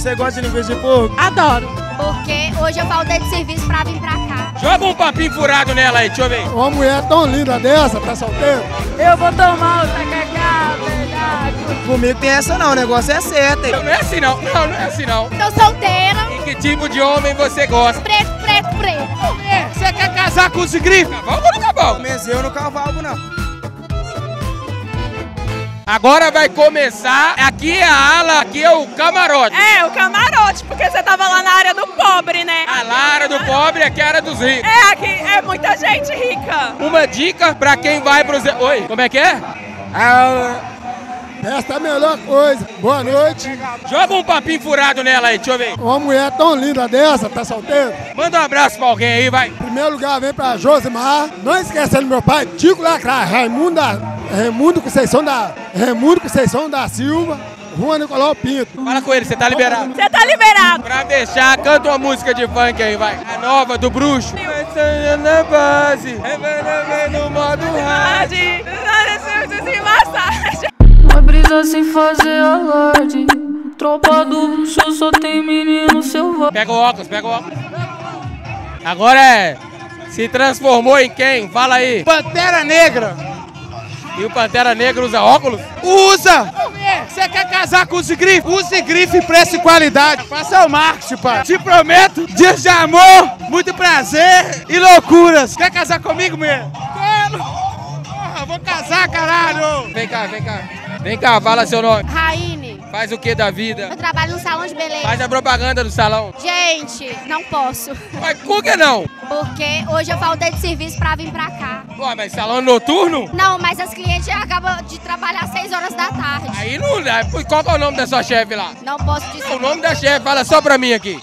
Você gosta de linguiça de porco? Adoro. Porque hoje eu faltei de serviço pra vir pra cá. Joga um papinho furado nela aí, deixa eu ver. Uma mulher tão linda dessa, tá solteiro? Eu vou tomar o tacacá, verdade. Comigo tem essa não, o negócio é certo, hein? Não, não é assim não, não, não é assim não. Tô solteira, E que tipo de homem você gosta? preto, preto, preto. Você quer casar com os grifos? Cavalgo ou cavalgo? Comecei eu no cavalo, não. Agora vai começar, aqui é a ala, aqui é o camarote. É, o camarote, porque você tava lá na área do pobre, né? A Lara do pobre, aqui é a área dos ricos. É, aqui é muita gente rica. Uma dica pra quem vai pros... Oi, como é que é? Esta é a melhor coisa. Boa noite. Joga um papinho furado nela aí, deixa eu ver. Uma mulher tão linda dessa, tá solteiro? Manda um abraço pra alguém aí, vai. Em primeiro lugar, vem pra Josimar. Não esquecendo meu pai, Tico Lacra, Raimundo, da, Raimundo Conceição da, Raimundo Conceição da Silva, Juan Nicolau Pinto. Fala com ele, você tá liberado. Você tá liberado. Pra deixar, canta uma música de funk aí, vai. A nova do bruxo. Na base, no modo rádio. Sem massagem. Vai brisa sem fazer alarde. Tropa do bruxo só tem menino selvagem. Pega o óculos, pega o óculos. Agora é. Se transformou em quem? Fala aí. Pantera Negra. E o Pantera Negra usa óculos? Usa! Você quer casar com os grife? Use grife, preço e qualidade. Faça o marketing, pai. Te prometo, dias de amor, muito prazer e loucuras. Quer casar comigo, mulher? Quero! Porra, vou casar, caralho! Vem cá, vem cá. Vem cá, fala seu nome. Raine, Faz o que da vida? eu trabalho no salão de beleza. Faz a propaganda do salão. Gente, não posso. Mas por que não? Porque hoje eu faltei de serviço pra vir pra cá. Pô, mas salão noturno? Não, mas as clientes acabam de trabalhar às 6 horas da tarde. Aí não dá. Qual é o nome da sua chefe lá? Não posso dizer. O nome da chefe, fala só pra mim aqui.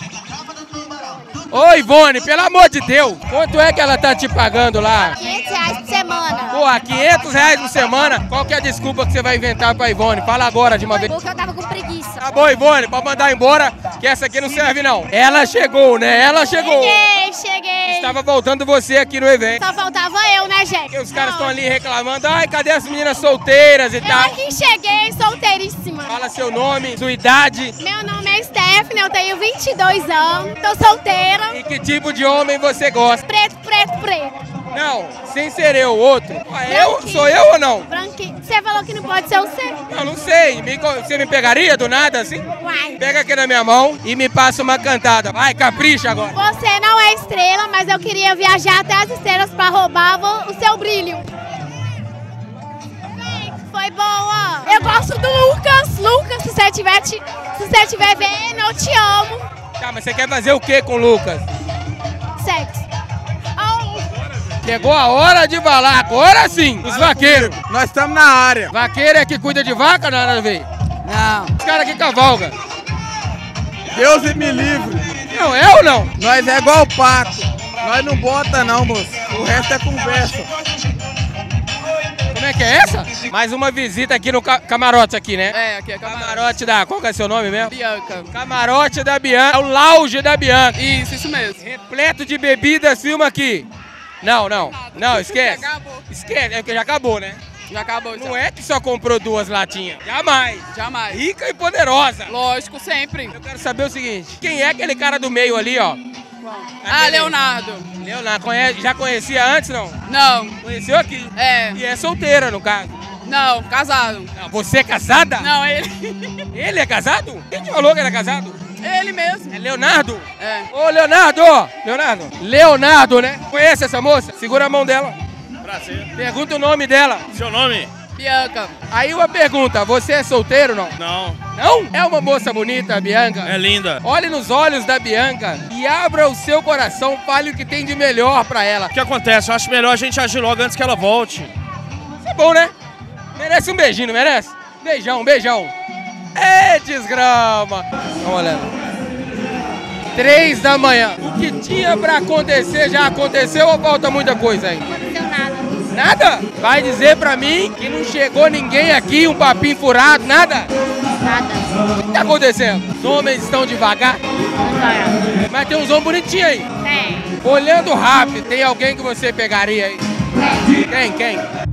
Ô Ivone, pelo amor de Deus, quanto é que ela tá te pagando lá? 500 reais por semana. Pô, 500 reais por semana? Qual que é a desculpa que você vai inventar pra Ivone? Fala agora de uma vez. Porque eu tava com preguiça. Tá bom, Ivone, pode mandar embora, que essa aqui não serve não. Ela chegou, né? Ela chegou. Cheguei, cheguei. Estava voltando você aqui no evento. Só faltava eu, né, gente? Porque os caras estão ali reclamando, ai, cadê as meninas solteiras e Eu tal? aqui cheguei, solteiríssima. Fala seu nome, sua idade Meu nome é Stephanie, eu tenho 22 anos, tô solteira. e que tipo de homem você gosta. Preto, preto, preto. Não, sem ser eu, outro. Eu? Sou eu ou não? Branquinho. Você falou que não pode ser você? Eu não sei. Me você me pegaria do nada assim? Uai. Pega aqui na minha mão e me passa uma cantada. Vai, capricha agora. Você não é estrela, mas eu queria viajar até as estrelas pra roubar o seu brilho. Foi boa. Eu gosto do Lucas. Lucas, se você estiver se você estiver vendo, eu te amo. Tá, mas você quer fazer o que com o Lucas? Chegou a hora de falar, agora sim. Os vaqueiros. Nós estamos na área. Vaqueiro é que cuida de vaca, nada a ver. Não. Os caras que cavalga. Deus me livre. Não é ou não? Nós é igual pato. Nós não bota não, moço. O resto é conversa. Como é que é essa? Mais uma visita aqui no ca camarote aqui, né? É, aqui é camarote. Camarote da... Qual que é seu nome mesmo? Bianca. Camarote da Bianca. É o lounge da Bianca. Isso, isso mesmo. Repleto de bebidas, filma aqui. Não, não. Não, esquece. Já acabou. Esquece, é porque já acabou, né? Já acabou, já. Não é que só comprou duas latinhas. Jamais. Jamais. Rica e poderosa. Lógico, sempre. Eu quero saber o seguinte: quem é aquele cara do meio ali, ó? Ah, Leonardo. Leonardo, conhece, já conhecia antes, não? Não. Conheceu aqui. É. E é solteira, no caso. Não, casado. Não, você é casada? Não, ele. Ele é casado? Quem te falou que é casado? Ele mesmo. É Leonardo? É. Ô, Leonardo! Leonardo! Leonardo, né? Conhece essa moça? Segura a mão dela. Prazer. Pergunta o nome dela. Seu nome? Bianca. Aí uma pergunta, você é solteiro não? Não. Não? É uma moça bonita, a Bianca? É linda. Olhe nos olhos da Bianca e abra o seu coração, fale o que tem de melhor pra ela. O que acontece? Eu acho melhor a gente agir logo antes que ela volte. Isso é bom, né? Merece um beijinho, não merece? Beijão, beijão. É desgrama. Vamos olhando. Três da manhã. O que tinha pra acontecer já aconteceu ou falta muita coisa aí? não aconteceu nada. Nada? Vai dizer pra mim que não chegou ninguém aqui, um papinho furado, nada? Nada. O que tá acontecendo? Os homens estão devagar, mas tem uns homens bonitinhos aí. Tem. Olhando rápido, tem alguém que você pegaria aí? Quem? Quem?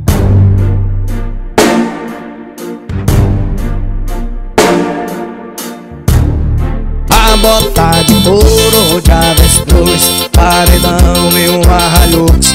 Bota de couro de avestruz Paredão e uma Hilux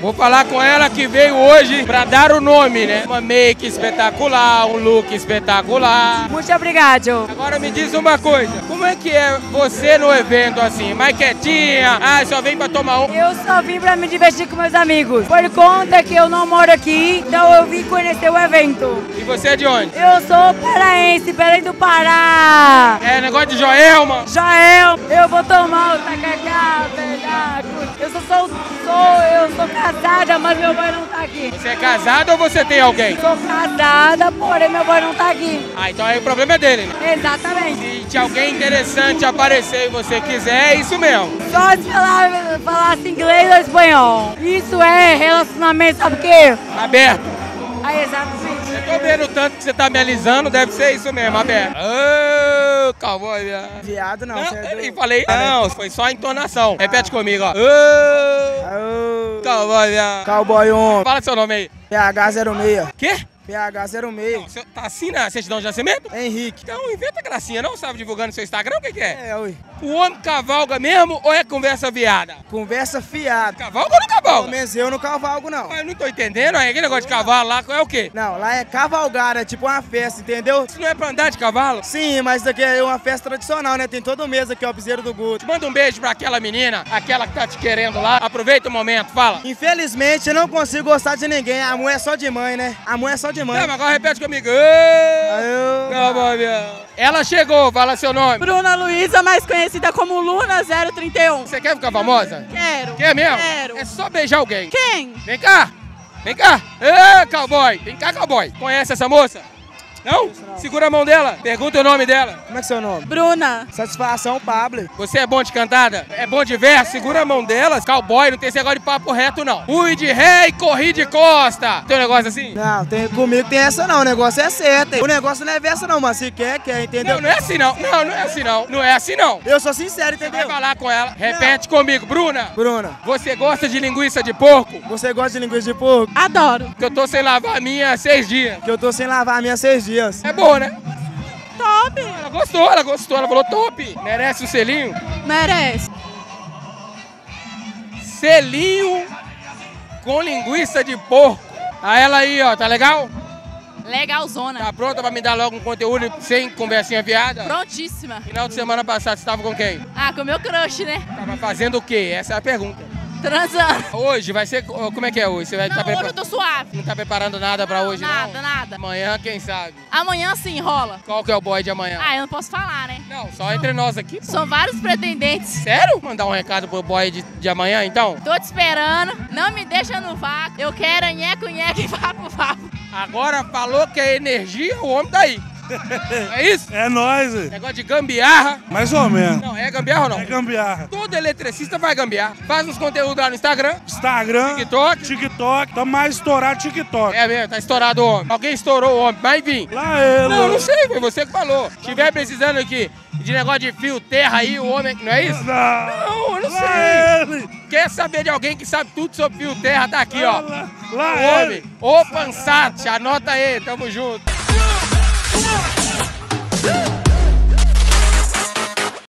Vou falar com ela que veio hoje pra dar o nome, né? Uma make espetacular, um look espetacular. Muito obrigado. Agora me diz uma coisa, como é que é você no evento assim? Mais quietinha? Ah, só vem pra tomar um. Eu só vim pra me divertir com meus amigos. Por conta que eu não moro aqui, então eu vim conhecer o evento. E você é de onde? Eu sou paraense, Belém do Pará. É negócio de Joelma? Joel, eu vou tomar o tacacá, pedaço. Eu sou, sou, sou, eu sou casada, mas meu boy não tá aqui. Você é casado ou você tem alguém? Sou casada, porém meu boy não tá aqui. Ah, então aí o problema é dele, né? Exatamente. Se alguém interessante aparecer e você quiser, é isso mesmo. Só se falar, falasse inglês ou espanhol. Isso é relacionamento, sabe o quê? Aberto. Ah, exatamente. Eu tô vendo o tanto que você tá me alisando, deve ser isso mesmo, aberto. Ô, cowboy, viado. Viado não, Não, é eu nem do- falei. Não, foi só a entonação. Repete comigo, ó. Ô, cowboy, viado. Cowboy homem. Fala seu nome aí. PH06. Quê? PH06. Você Tá assim na certidão de nascimento? Henrique. Então inventa gracinha, não? Sabe divulgando seu Instagram? O que, que é? É, ui. O homem cavalga mesmo ou é conversa viada? Conversa fiada. Cavalga ou não cavalga? Pelo menos eu não cavalgo, não. Mas eu não tô entendendo, aí aquele negócio de cavalo lá é o quê? Não, lá é cavalgada, é tipo uma festa, entendeu? Isso não é pra andar de cavalo? Sim, mas isso aqui é uma festa tradicional, né? Tem todo mês aqui, ó, Piseiro do Guto. Manda um beijo pra aquela menina, aquela que tá te querendo lá. Aproveita o momento, fala. Infelizmente, eu não consigo gostar de ninguém. A mulher é só de mãe, né? A mulher é só de mãe. Não, mas agora repete comigo. Viado. Ela chegou, fala seu nome. Bruna Luiza, mais conhecida como Luna 031. Você quer ficar famosa? Quero. Quer mesmo? Quero. É só beijar alguém. Quem? Vem cá! Vem cá! Ê, cowboy! Vem cá, cowboy! Conhece essa moça? Não? Segura a mão dela. Pergunta o nome dela. Como é que é seu nome? Bruna. Satisfação, Pablo. Você é bom de cantada? É bom de verso? Segura a mão dela. Cowboy, não tem esse negócio de papo reto, não. Fui de ré e corri de costa. Tem um negócio assim? Não, tem, comigo tem essa não, o negócio é certo. hein? O negócio não é versa não, mas se quer, quer, entendeu? Não, não é assim não. Não, não é assim não. Não é assim não. Eu sou sincero, Vai entendeu? falar com ela. Repete comigo. Bruna, Bruna, você gosta de linguiça de porco? você gosta de linguiça de porco? Adoro. Porque eu tô sem lavar a minha há seis dias. Que eu tô sem lavar a minha há seis dias. É boa, né? Top. Ela gostou, ela gostou. Ela falou top. Merece um selinho? Merece. Selinho com linguiça de porco. A ela aí, ó, tá legal? Legalzona. Tá pronta pra me dar logo um conteúdo sem conversinha viada? Prontíssima. Final de semana passado você tava com quem? Ah, com o meu crush, né? Tava fazendo o quê? Essa é a pergunta. Transando. Hoje vai ser. Como é que é hoje? Você vai Não, tá hoje eu tô suave. Não tá preparando nada pra hoje, nada, não? nada. Amanhã, quem sabe? Amanhã sim rola. Qual que é o boy de amanhã? Ah, eu não posso falar, né? Não, só entre nós aqui. pô. São vários pretendentes. Sério? Mandar um recado pro boy de, de amanhã, então? Tô te esperando. Não me deixa no vácuo. Eu quero nheco, nheco e vapo, vapo. Agora falou que é energia, o homem tá aí. É isso? É nóis, Negócio de gambiarra. mais ou menos. Não, é gambiarra ou não? É gambiarra. Todo eletricista vai gambiarra. Faz uns conteúdos lá no Instagram. Instagram, TikTok. TikTok, tá mais estourado TikTok. É mesmo, tá estourado o homem. Alguém estourou o homem, vai vir. Lá ele. Não, não sei, foi você que falou. Se tiver precisando aqui de negócio de fio terra aí, o homem. Não é isso? Não, Não, eu não lá sei. ele. Quer saber de alguém que sabe tudo sobre fio terra? Tá aqui, ó. Lá, lá O ele. homem. Ô Pansat, anota aí, tamo junto. Come on. Woo!